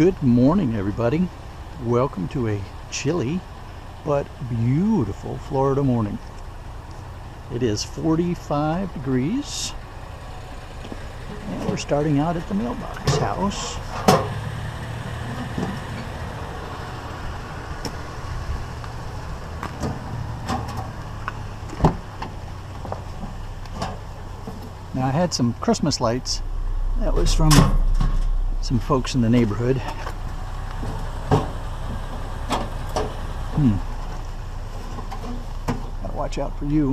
Good morning, everybody. Welcome to a chilly but beautiful Florida morning. It is 45 degrees, and we're starting out at the mailbox house. Now, I had some Christmas lights. That was from some folks in the neighborhood. Hmm. Gotta watch out for you.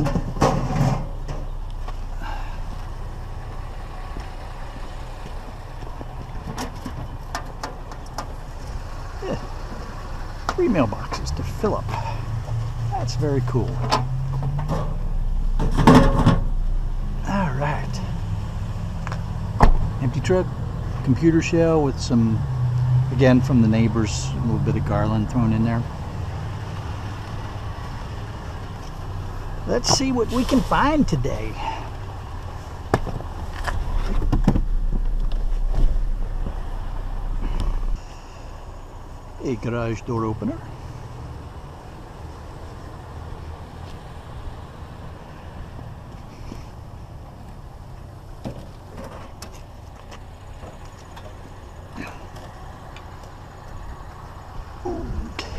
Three mailboxes to fill up. That's very cool. All right. Empty truck, computer shell with some, again from the neighbors, a little bit of garland thrown in there. Let's see what we can find today. A garage door opener.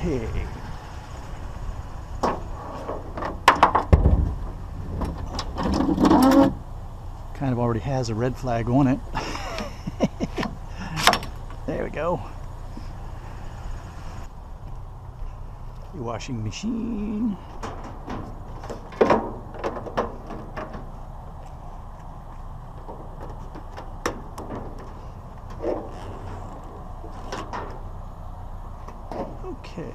Okay. Kind of already has a red flag on it. there we go. Washing machine. Okay.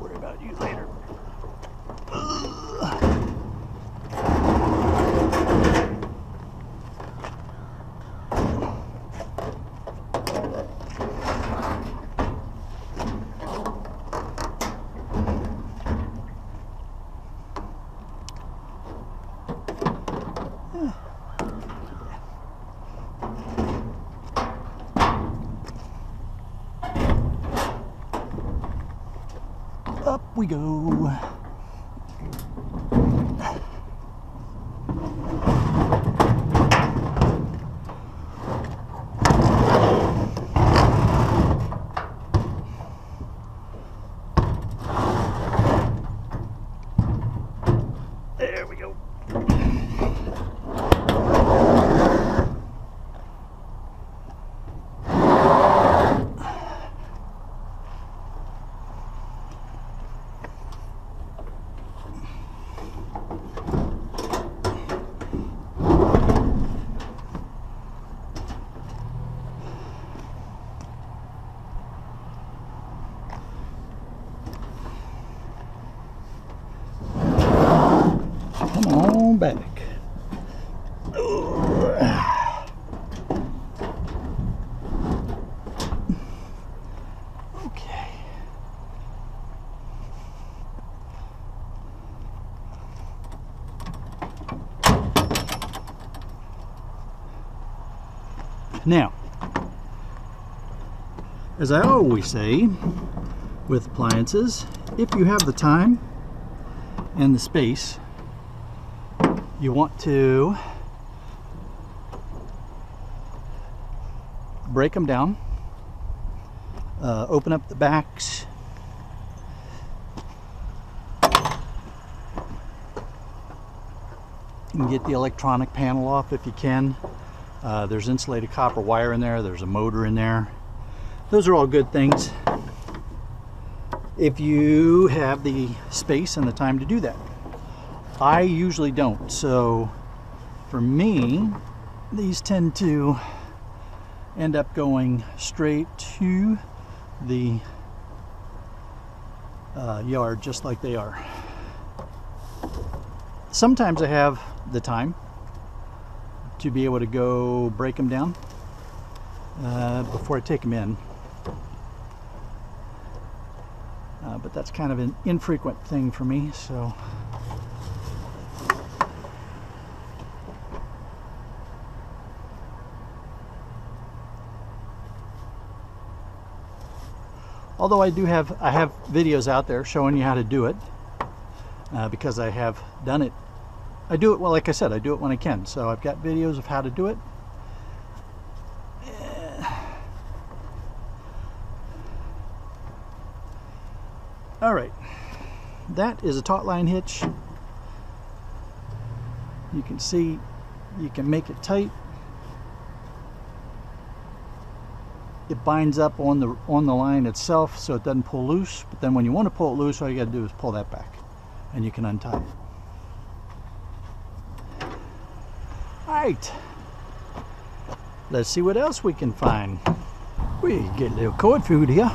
Worry about you later. Up we go. There we go. Come on back. Okay. Now, as I always say with appliances, if you have the time and the space, you want to break them down, uh, open up the backs, and get the electronic panel off if you can. Uh, there's insulated copper wire in there, there's a motor in there. Those are all good things if you have the space and the time to do that. I usually don't. So for me, these tend to end up going straight to the uh, yard just like they are. Sometimes I have the time to be able to go break them down uh, before I take them in. Uh, but that's kind of an infrequent thing for me, so. Although I do have, I have videos out there showing you how to do it uh, because I have done it. I do it, well, like I said, I do it when I can. So I've got videos of how to do it. All right, that is a taut line hitch. You can see you can make it tight. It binds up on the on the line itself so it doesn't pull loose. But then when you want to pull it loose, all you got to do is pull that back and you can untie it. Right, let's see what else we can find. We get a little cord food here.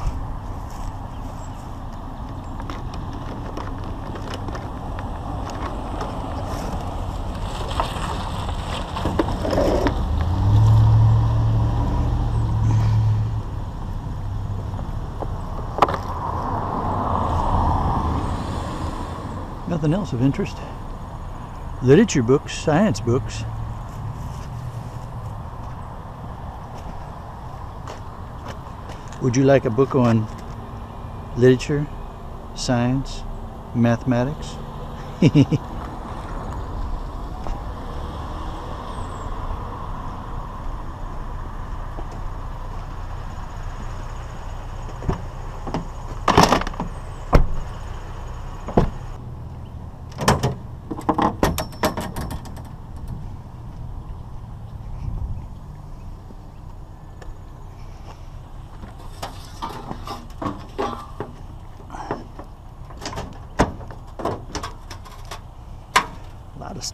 Nothing else of interest. Literature books, science books. Would you like a book on literature, science, mathematics?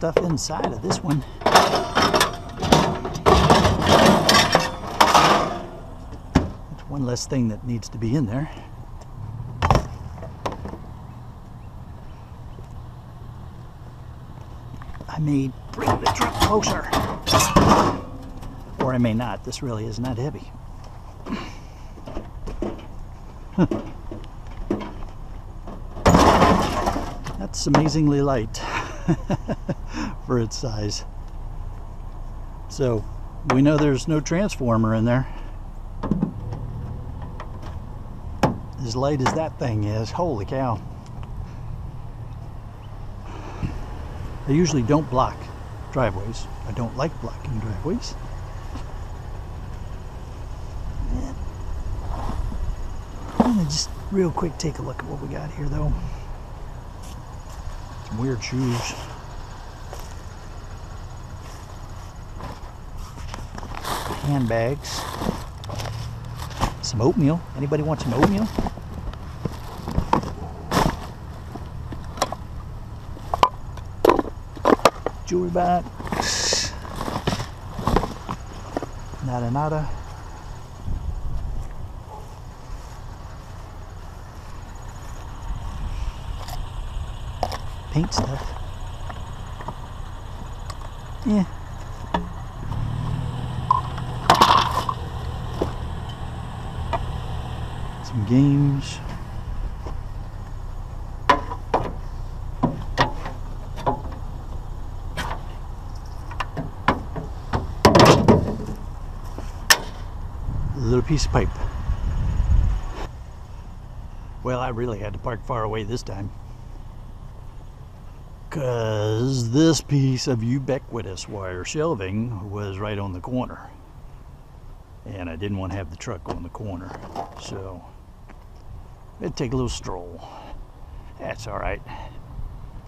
stuff inside of this one. That's one less thing that needs to be in there. I may bring the truck closer. Or I may not. This really is not heavy. That's amazingly light for its size. So we know there's no transformer in there. As light as that thing is, holy cow. I usually don't block driveways. I don't like blocking driveways. Just real quick take a look at what we got here though. Some weird shoes. Handbags. Some oatmeal. Anybody want some oatmeal? Jewelry box. Nada nada. paint stuff. Yeah. Some games. A little piece of pipe. Well, I really had to park far away this time. Because this piece of ubiquitous wire shelving was right on the corner. And I didn't want to have the truck on the corner so it'd take a little stroll. That's all right.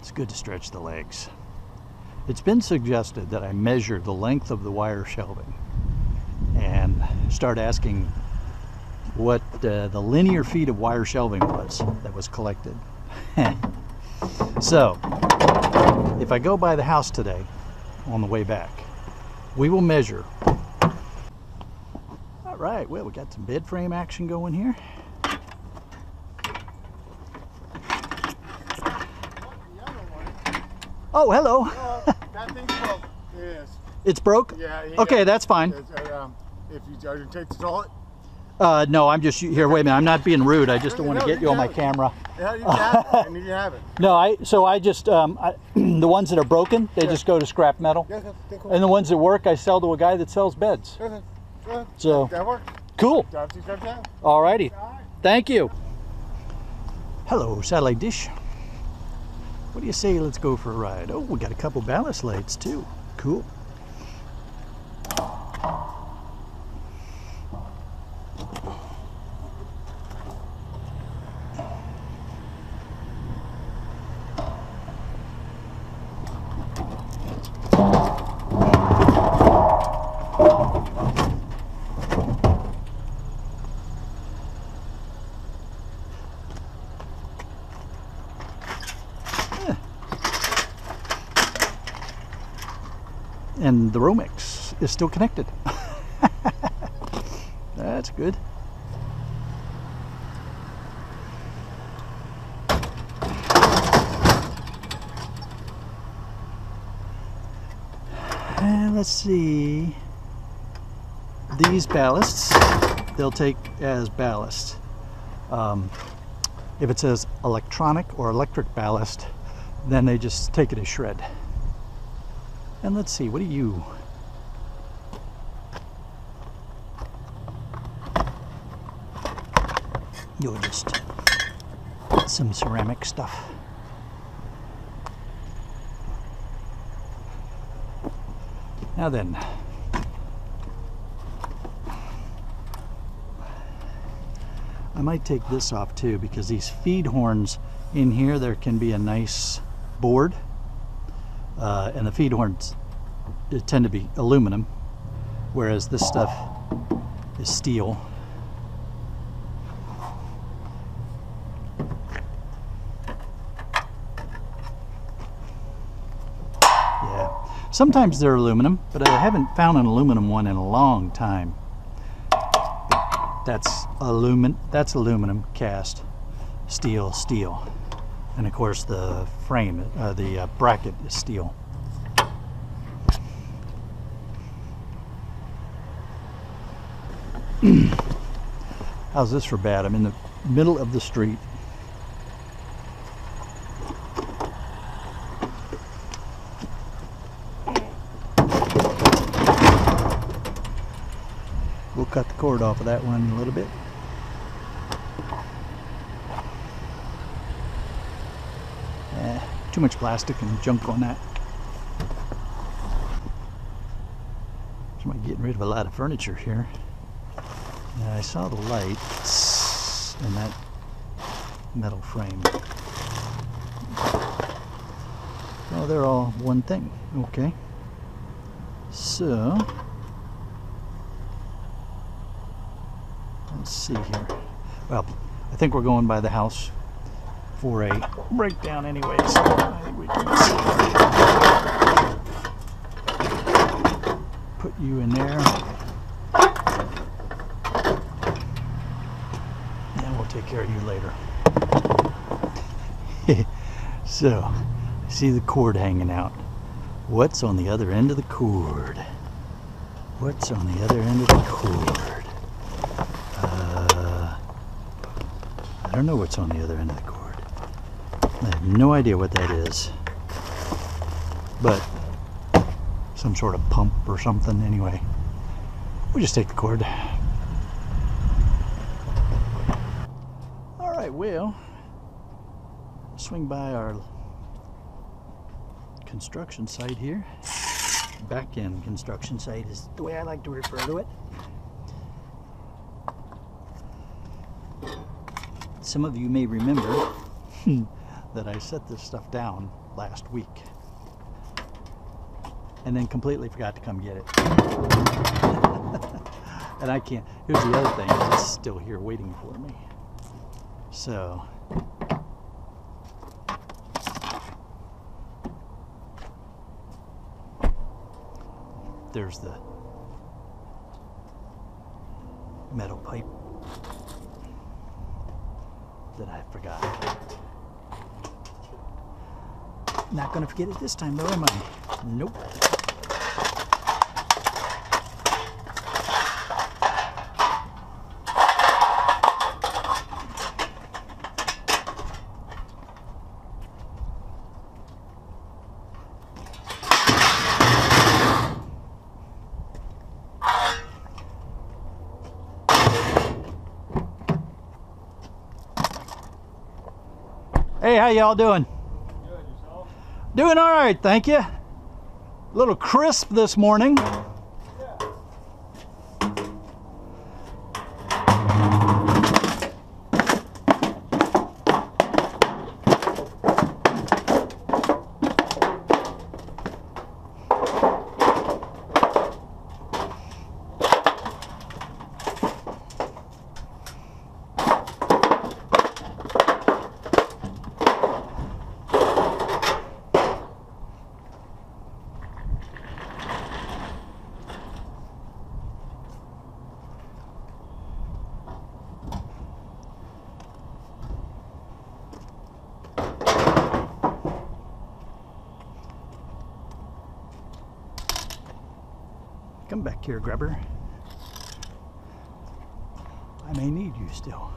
It's good to stretch the legs. It's been suggested that I measure the length of the wire shelving and start asking what uh, the linear feet of wire shelving was that was collected so if I go by the house today on the way back, we will measure. All right, well, we got some bed frame action going here. Oh, hello. that thing's broke. Yes. It's broke? Yeah. Okay, that's fine. If you are you take the salt, Uh, no, I'm just here. Wait a minute. I'm not being rude. I just don't want to No, get you on my camera. yeah, you have it. and you have it. No, I. So I just um, I, the ones that are broken, they just go to scrap metal, Yeah, cool. and the ones that work, I sell to a guy that sells beds. So- that works. Cool. That's it. That's it. Alrighty. Thank you. Hello, satellite dish. What do you say? Let's go for a ride. Oh, we got a couple ballast lights too. Cool. And the Romex is still connected. That's good. And let's see. These ballasts, they'll take as ballast. Um, if it says electronic or electric ballast, then they just take it as shred. And let's see, what do you? You're just some ceramic stuff. Now then, I might take this off too because these feed horns in here, there can be a nice board. Uh, and the feed horns tend to be aluminum, whereas this stuff is steel. Yeah. Sometimes they're aluminum, but I haven't found an aluminum one in a long time. That's aluminum. That's aluminum cast, steel, steel, and of course the frame, uh, the uh, bracket is steel. How's this for bad? I'm in the middle of the street. Cord off of that one a little bit. Eh, too much plastic and junk on that. Somebody getting rid of a lot of furniture here. And I saw the lights in that metal frame. Oh, they're all one thing. Okay. So, let's see here. Well, I think we're going by the house for a breakdown anyways. I think we can put you in there. And we'll take care of you later. so, see the cord hanging out. What's on the other end of the cord? What's on the other end of the cord? I don't know what's on the other end of the cord. I have no idea what that is. But some sort of pump or something anyway. We'll just take the cord. All right, well, swing by our construction site here. Back end construction site is the way I like to refer to it. Some of you may remember that I set this stuff down last week and then completely forgot to come get it. and I can't. Here's the other thing, it's still here waiting for me. So, there's the metal pipe that I forgot. Not gonna forget it this time though, am I? Nope. How y'all doing? Good, yourself? Doing all right, thank you. A little crisp this morning. Come back here, grubber. I may need you still.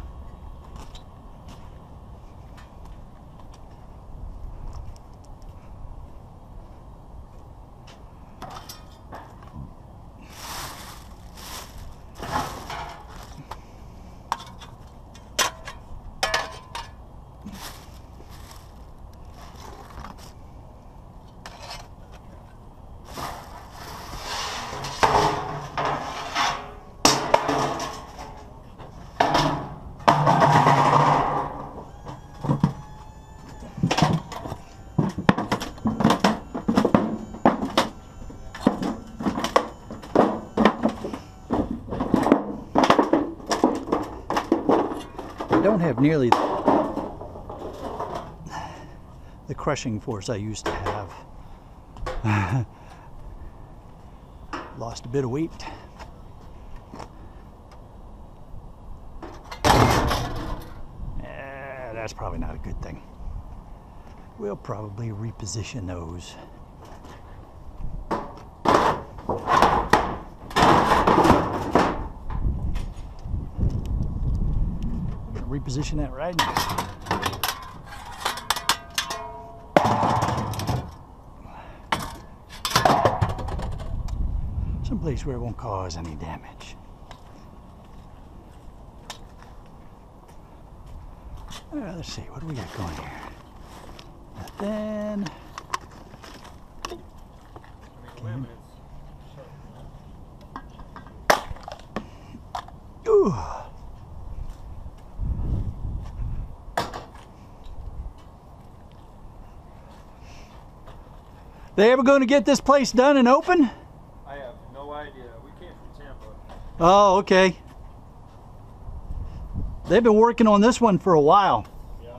Have nearly the crushing force I used to have. Lost a bit of weight. Eh, that's probably not a good thing. We'll probably reposition those. Reposition that right now. Someplace where it won't cause any damage. Uh, let's see, what do we got going here? Nothing. They ever going to get this place done and open? I have no idea. We came from Tampa. Oh, okay. They've been working on this one for a while. Yeah.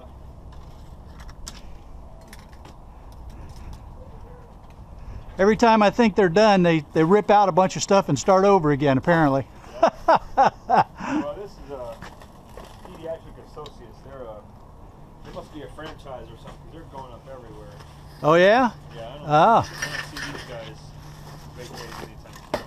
Every time I think they're done, they, they rip out a bunch of stuff and start over again, apparently. Well, this is uh, Pediatric Associates. They're a, they must be a franchise or something. they're going up everywhere. Oh, yeah? Ah. I don't see these guys vacating anytime soon.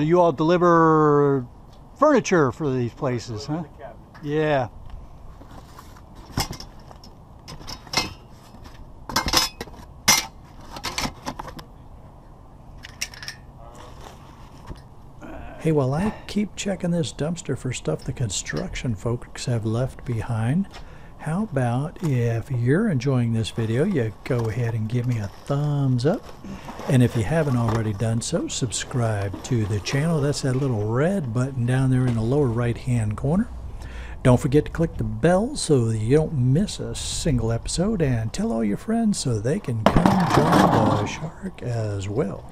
So you all deliver furniture for these places, huh? Yeah. Hey, while I keep checking this dumpster for stuff the construction folks have left behind, how about if you're enjoying this video, you go ahead and give me a thumbs up. And if you haven't already done so, subscribe to the channel. That's that little red button down there in the lower right hand corner. Don't forget to click the bell so that you don't miss a single episode and tell all your friends so they can come join the shark as well.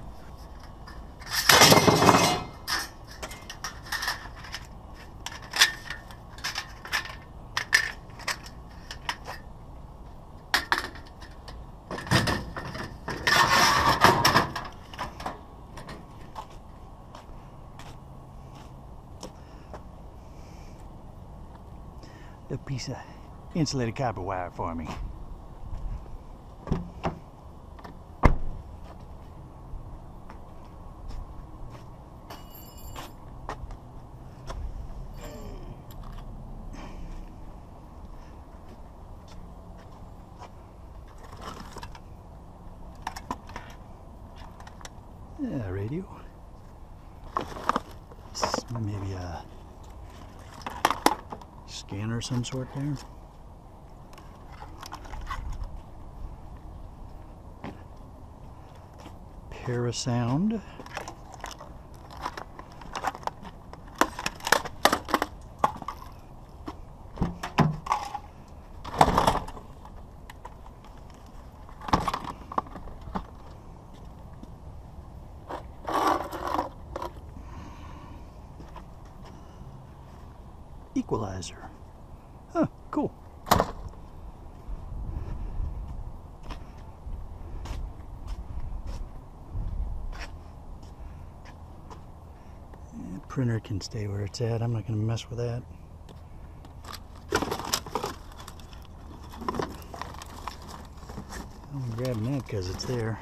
a piece of insulated copper wire for me. Yeah, radio. Maybe a scanner of some sort there. Parasound. Equalizer. Huh, cool. Yeah, printer can stay where it's at. I'm not going to mess with that. I'm grabbing that because it's there.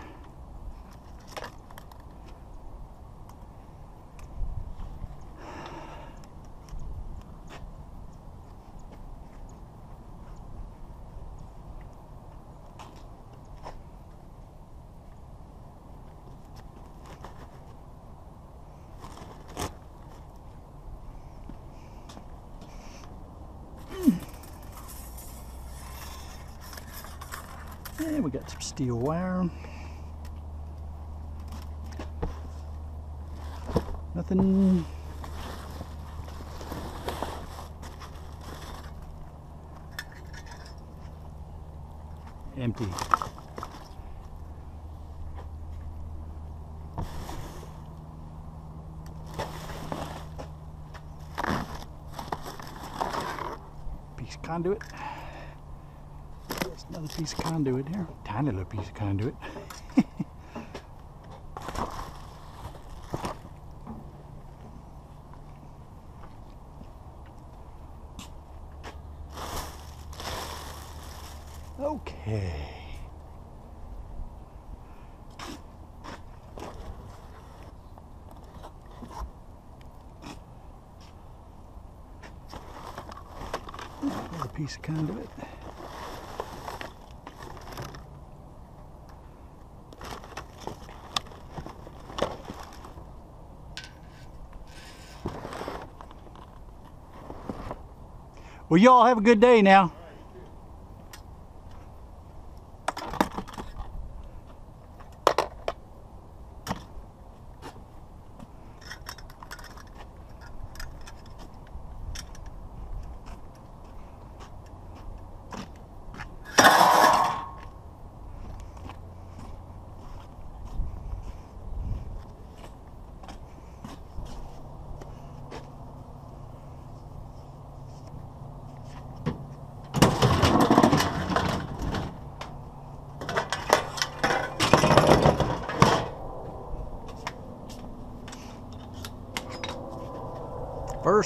We got some steel wire. Nothing. Empty. Piece of conduit. There's another piece of conduit here. Tiny little piece of conduit. okay. Another piece of conduit. Well, y'all have a good day now.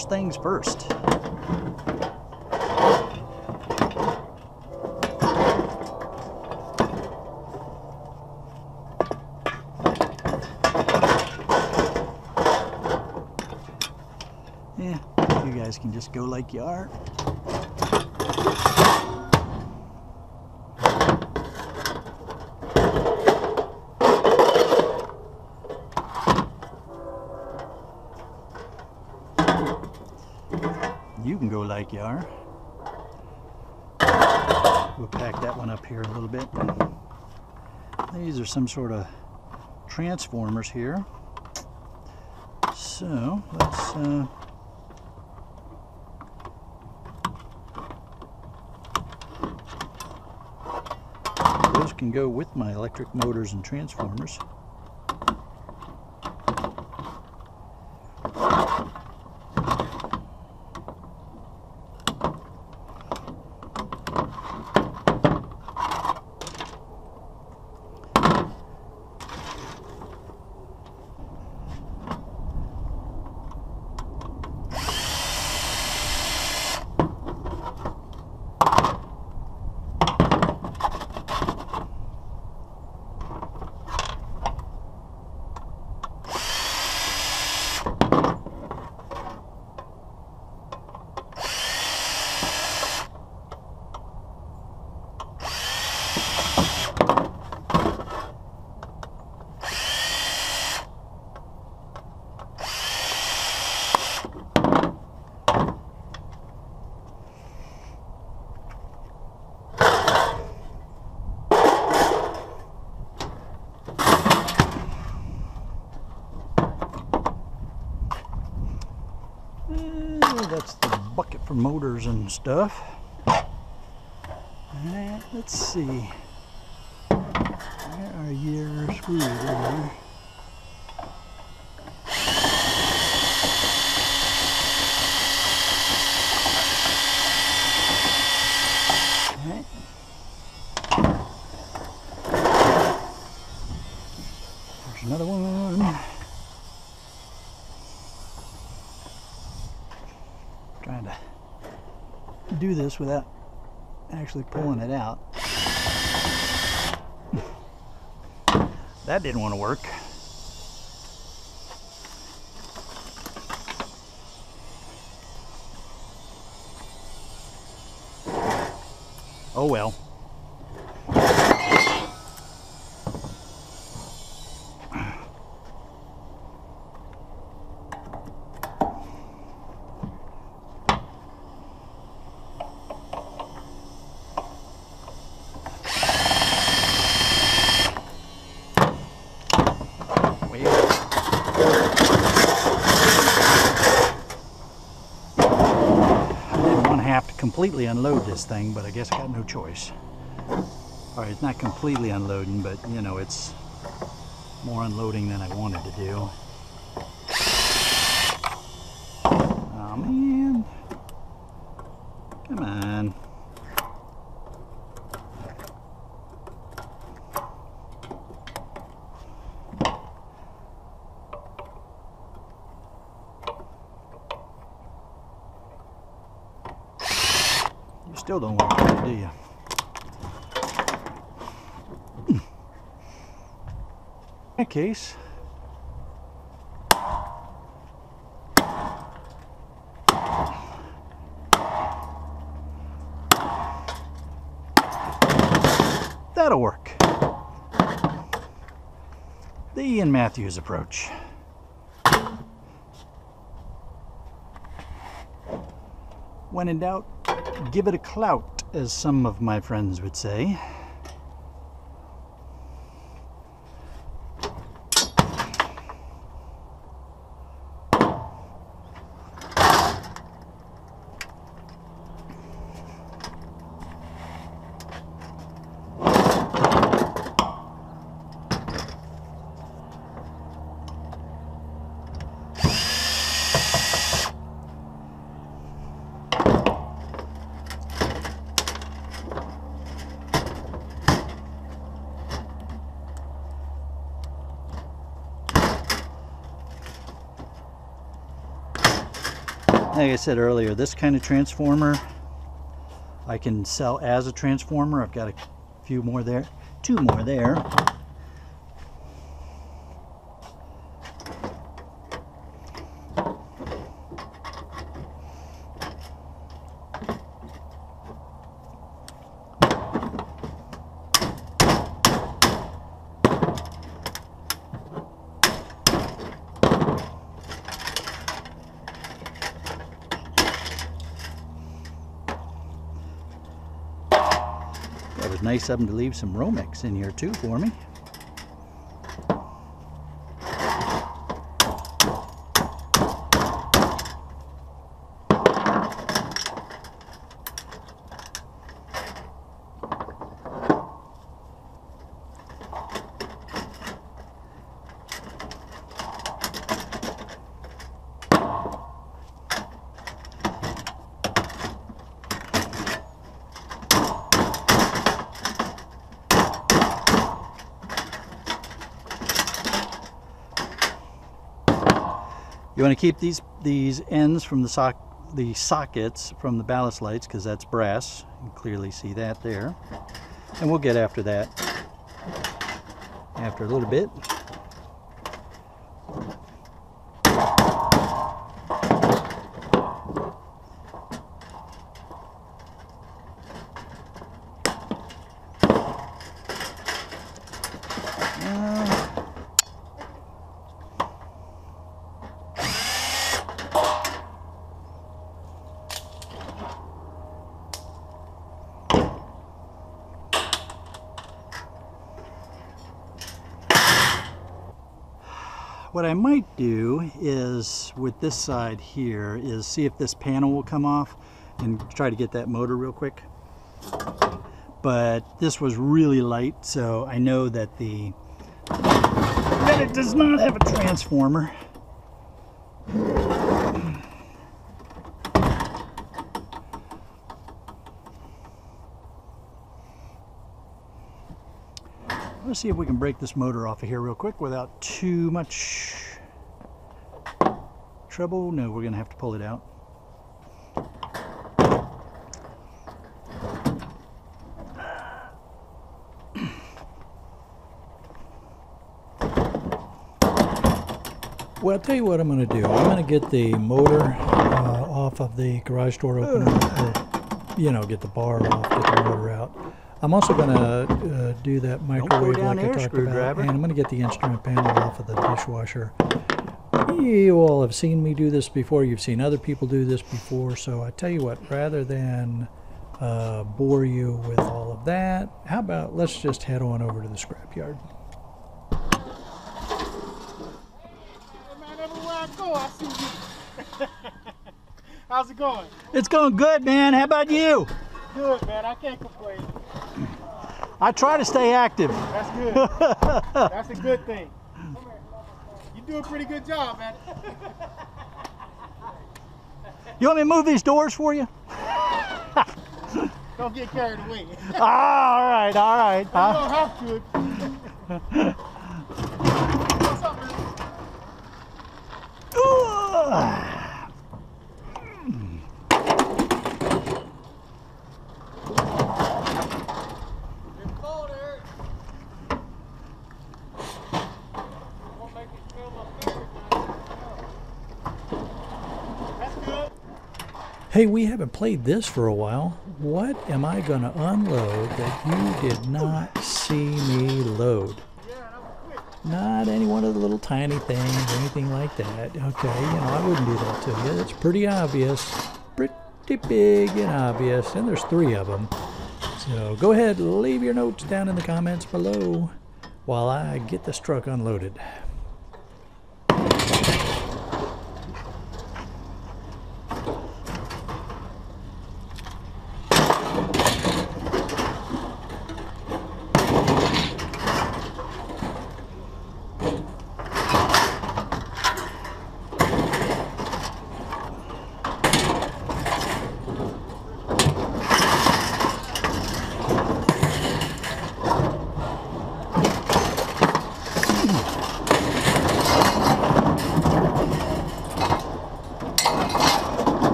First things first. Yeah, you guys can just go like you are. can go like you are. We'll pack that one up here a little bit. These are some sort of transformers here. So let's uh, those can go with my electric motors and transformers. For motors and stuff. Let's see. Where are your screws? There. Another one. Trying to do this without actually pulling it out. that didn't want to work. Oh well I didn't want to have to completely unload this thing, but I guess I got no choice. All right, it's not completely unloading, but you know, it's more unloading than I wanted to do. Oh man. Come on. You still don't want to, do you? Hmm. In that case, that'll work. The Ian Matthews approach. When in doubt, give it a clout, as some of my friends would say. Like I said earlier, this kind of transformer I can sell as a transformer. I've got a few more there, two more there. Them to leave some Romex in here too for me. You want to keep these these ends from the sock the sockets from the ballast lights because that's brass. You clearly see that there. And we'll get after that after a little bit. what I might do is with this side here is see if this panel will come off and try to get that motor real quick. But this was really light so I know that the that it does not have a transformer. Let's see if we can break this motor off of here real quick without too much trouble. No, we're going to have to pull it out. Well, I'll tell you what I'm going to do. I'm going to get the motor uh, off of the garage door opener, or, you know, get the bar off, get the motor out. I'm also going to uh, do that microwave like I talked about, and I'm going to get the instrument panel off of the dishwasher. You all have seen me do this before. You've seen other people do this before. So I tell you what, rather than uh, bore you with all of that, how about let's just head on over to the scrapyard. Man, everywhere I go, I see you. How's it going? It's going good, man. How about you? Good, man. I can't complain. I try to stay active. That's good. That's a good thing. You do a pretty good job, man. You want me to move these doors for you? Don't get carried away. Ah, all right, all right. Uh, don't have to. What's up, man? ooh. It's cold, Eric. Won't make you smell my fingers, man. That's good. Hey, we haven't played this for a while. What am I going to unload that you did not see me load? Not any one of the little tiny things or anything like that. Okay, you know, I wouldn't do that to you. It's pretty obvious. Pretty big and obvious. And there's three of them. So go ahead, leave your notes down in the comments below while I get this truck unloaded.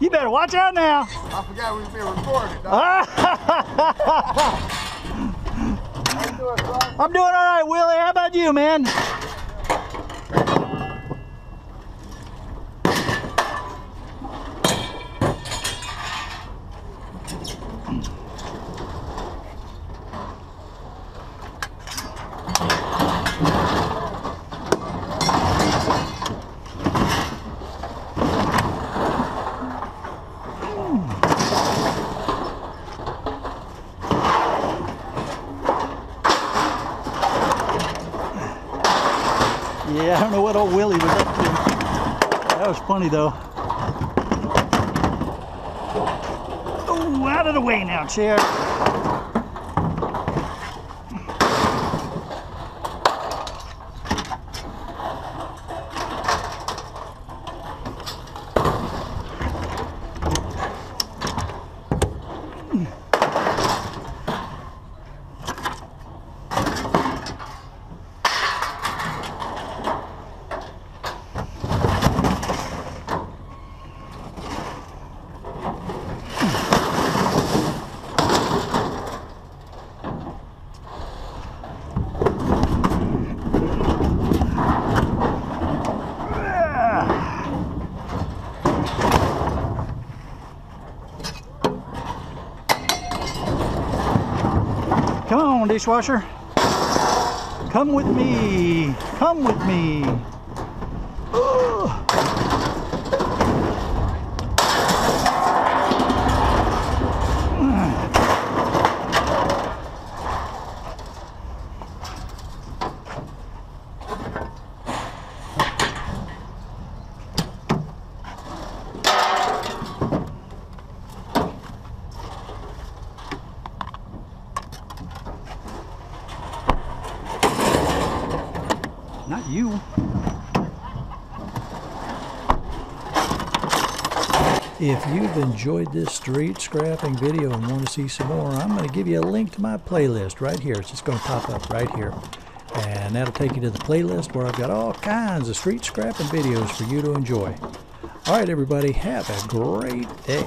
You better watch out now. I forgot we were being recorded. dog. How you doing. I'm doing all right, Willie. How about you, man I don't know what old Willie was up to. That was funny though. Oh, out of the way now, chair. Dishwasher. Come with me. Come with me. Ugh. Not you. If you've enjoyed this street scrapping video and want to see some more, I'm going to give you a link to my playlist right here. It's just going to pop up right here. And that'll take you to the playlist where I've got all kinds of street scrapping videos for you to enjoy. All right, everybody, have a great day.